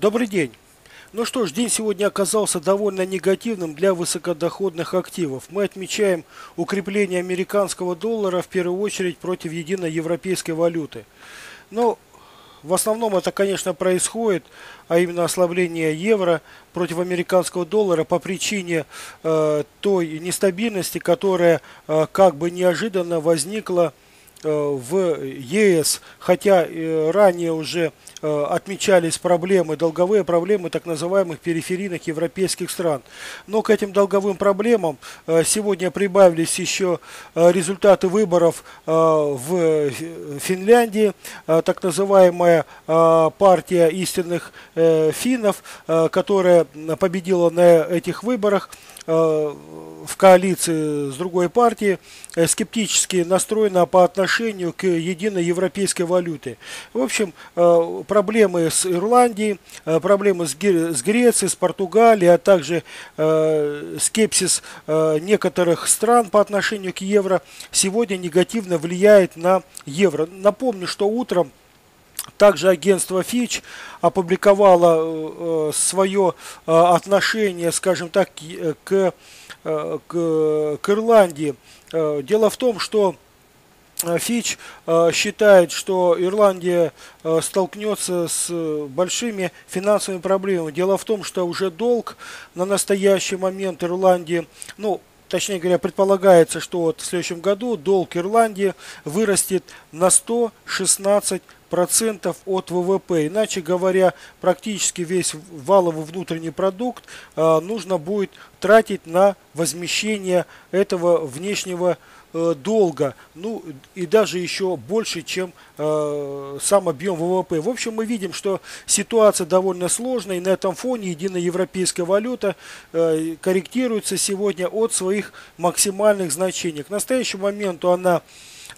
Добрый день. Ну что ж, день сегодня оказался довольно негативным для высокодоходных активов. Мы отмечаем укрепление американского доллара в первую очередь против единой европейской валюты. Но в основном это, конечно, происходит, а именно ослабление евро против американского доллара по причине э, той нестабильности, которая э, как бы неожиданно возникла э, в ЕС, хотя э, ранее уже Э, отмечались проблемы, долговые проблемы так называемых периферийных европейских стран. Но к этим долговым проблемам э, сегодня прибавились еще э, результаты выборов в Финляндии, так называемая партия истинных финнов, которая победила на этих выборах в коалиции с другой партией скептически настроена по отношению к единой европейской валюте. В общем, проблемы с Ирландией, э, проблемы с Грецией, с Португалией, а также э, скепсис э, некоторых стран по отношению к евро сегодня негативно влияет на евро. Напомню, что утром также агентство Fitch опубликовало свое отношение, скажем так, к, к, к Ирландии. Дело в том, что Фич э, считает, что Ирландия э, столкнется с большими финансовыми проблемами. Дело в том, что уже долг на настоящий момент Ирландии, ну, точнее говоря, предполагается, что вот в следующем году долг Ирландии вырастет на 116 процентов от ВВП. Иначе говоря, практически весь валовый внутренний продукт нужно будет тратить на возмещение этого внешнего Э, долго, ну и даже еще больше, чем э, сам объем ВВП. В общем, мы видим, что ситуация довольно сложная, и на этом фоне единая европейская валюта э, корректируется сегодня от своих максимальных значений. К настоящему моменту она Э,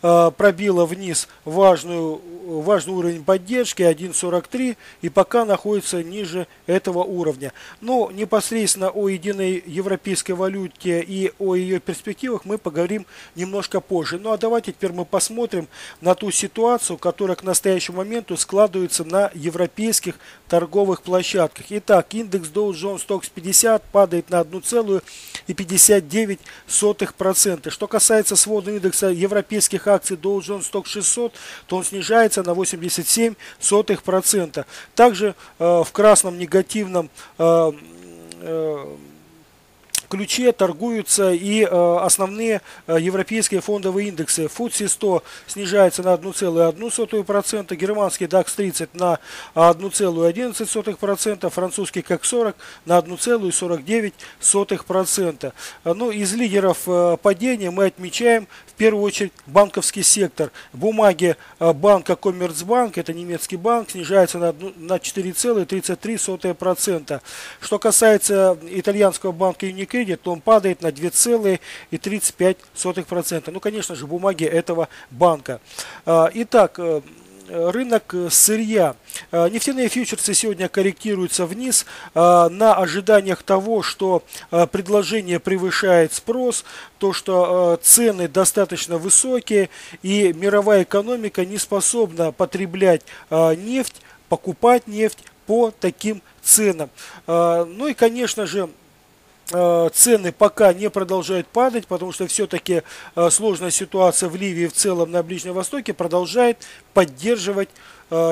пробила вниз важную, важный уровень поддержки 1.43 и пока находится ниже этого уровня. Но непосредственно о единой европейской валюте и о ее перспективах мы поговорим немножко позже. Ну а давайте теперь мы посмотрим на ту ситуацию, которая к настоящему моменту складывается на европейских торговых площадках. Итак, индекс Dow Jones Stocks 50 падает на 1,59%. Что касается сводного индекса европейских акций Dow Jones Stock 600, то он снижается на 87%. Также э, в красном негативном э, э, ключе торгуются и э, основные э, европейские фондовые индексы. FTSE 100 снижается на 1,1%, германский DAX 30 на 1,11%, французский CAC 40 на 1,49%. Ну, из лидеров э, падения мы отмечаем в первую очередь банковский сектор. Бумаги банка Коммерцбанк, это немецкий банк, снижаются на, на 4,33%. Что касается итальянского банка Unicredit, кредит, то он падает на 2,35%. Ну, конечно же, бумаги этого банка. А, итак, э, рынок сырья. А, нефтяные фьючерсы сегодня корректируются вниз а, на ожиданиях того, что предложение превышает спрос, то, что цены достаточно высокие и мировая экономика не способна потреблять нефть, покупать нефть по таким ценам. Ну и, конечно же, цены пока не продолжают падать, потому что все-таки э, сложная ситуация в Ливии в целом на Ближнем Востоке продолжает поддерживать э,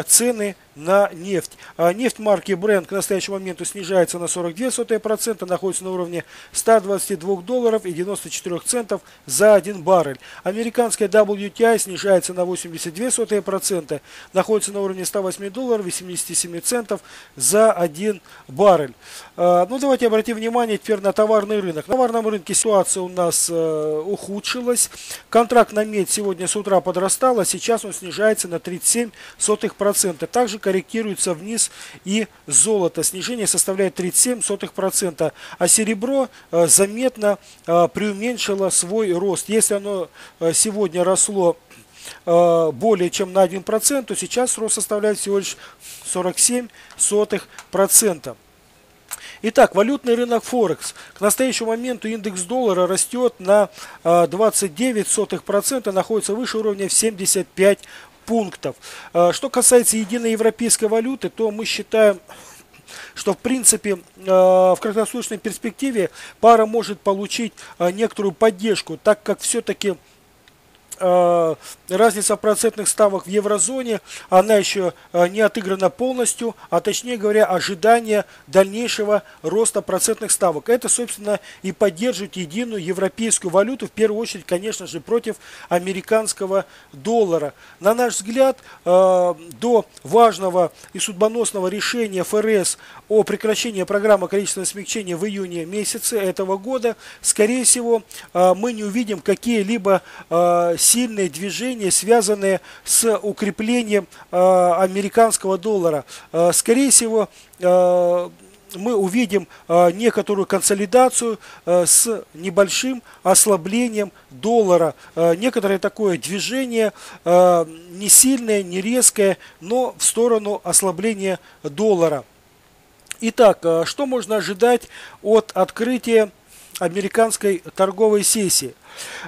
цены на нефть. А нефть марки Brent к настоящему моменту снижается на 42%, находится на уровне 122 долларов и 94 центов за 1 баррель. Американская WTI снижается на 82%, находится на уровне 108 долларов и 77 центов за 1 баррель. А, ну давайте обратим внимание теперь на товарный рынок. На товарном рынке ситуация у нас э, ухудшилась. Контракт на медь сегодня с утра подрастал, а сейчас он снижается на 37%. Также корректируется вниз и золото. Снижение составляет 37%, а серебро э, заметно э, преуменьшило свой рост. Если оно э, сегодня росло более чем на 1%, то сейчас рост составляет всего лишь 47%. Итак, валютный рынок Форекс. К настоящему моменту индекс доллара растет на 29%, находится выше уровня в 75 пунктов. А, что касается единой европейской валюты, то мы считаем что в принципе в краткосрочной перспективе пара может получить некоторую поддержку, так как все-таки Э, разница процентных ставок в еврозоне, она еще э, не отыграна полностью, а точнее говоря, ожидание дальнейшего роста процентных ставок. Это, собственно, и поддерживает единую европейскую валюту, в первую очередь, конечно же, против американского доллара. На наш взгляд, э, до важного и судьбоносного решения ФРС о прекращении программы количественного смягчения в июне месяце этого года, скорее всего, мы не увидим какие-либо движения, связанные с укреплением э, американского доллара. Э, скорее всего, э, мы увидим некоторую консолидацию с небольшим ослаблением доллара. Некоторое такое движение, не сильное, не резкое, но в сторону ослабления доллара. Итак, что можно ожидать от открытия американской торговой сессии?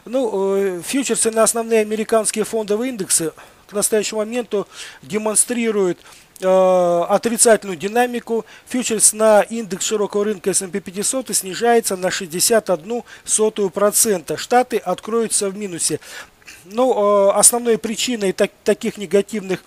Ну, э, фьючерсы на основные американские фондовые индексы к настоящему моменту демонстрируют э, отрицательную динамику. Фьючерс на индекс широкого рынка S&P 500 снижается на 61%. Штаты откроются в минусе. Ну, э, основной причиной так, таких негативных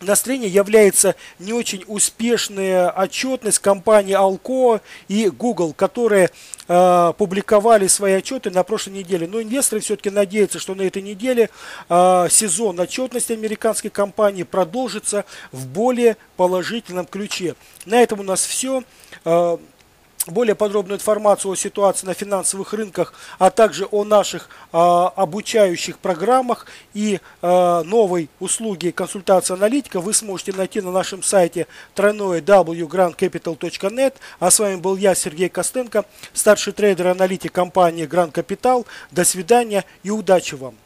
настроение является не очень успешная отчетность компании Alco и Google, которые э, публиковали свои отчеты на прошлой неделе. Но инвесторы все-таки надеются, что на этой неделе э, сезон отчетности американской компании продолжится в более положительном ключе. На этом у нас все. Э, более подробную информацию о ситуации на финансовых рынках, а также о наших э, обучающих программах и э, новой услуге консультации аналитика вы сможете найти на нашем сайте тройное wgrandcapital.net. А с вами был я, Сергей Костенко, старший трейдер и аналитик компании Grand Capital. До свидания и удачи вам!